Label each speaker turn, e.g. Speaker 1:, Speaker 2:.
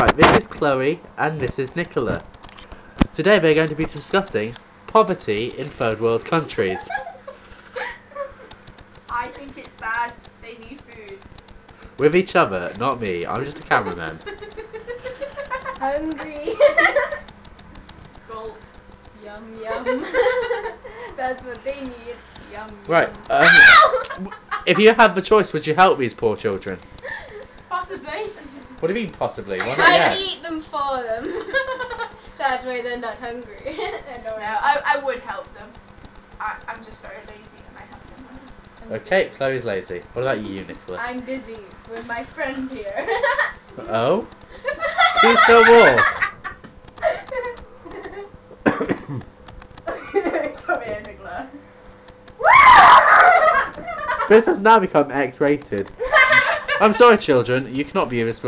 Speaker 1: Right, this is Chloe and this is Nicola. Today we're going to be discussing poverty in third world countries.
Speaker 2: I think it's bad. They need food.
Speaker 1: With each other, not me. I'm just a cameraman.
Speaker 3: Hungry.
Speaker 2: Gulp.
Speaker 3: yum yum. That's what they need. Yum.
Speaker 1: Right,
Speaker 3: Yum.
Speaker 1: um, if you had the choice, would you help these poor children? What do you mean possibly? Why not yes?
Speaker 3: eat them for them. That's why they're not hungry. And
Speaker 2: no, I, I would help them. I, I'm just very lazy and I have no money.
Speaker 1: Okay, Chloe's lazy. What about you, Nicola?
Speaker 3: I'm busy with my friend here.
Speaker 1: Oh? Please so more.
Speaker 2: Come here, Nicola.
Speaker 1: This has now become X-rated. I'm sorry, children. You cannot view this